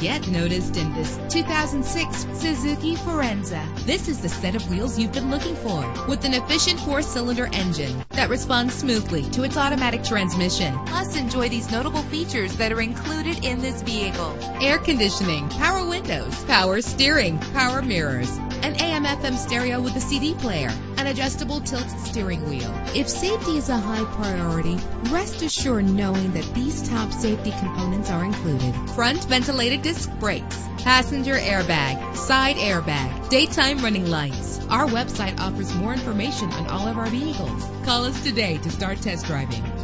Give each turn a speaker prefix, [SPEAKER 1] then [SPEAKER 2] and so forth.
[SPEAKER 1] get noticed in this 2006 Suzuki Forenza. This is the set of wheels you've been looking for with an efficient four-cylinder engine that responds smoothly to its automatic transmission. Plus, enjoy these notable features that are included in this vehicle. Air conditioning, power windows, power steering, power mirrors, AM FM stereo with a CD player, an adjustable tilt steering wheel. If safety is a high priority, rest assured knowing that these top safety components are included. Front ventilated disc brakes, passenger airbag, side airbag, daytime running lights. Our website offers more information on all of our vehicles. Call us today to start test driving.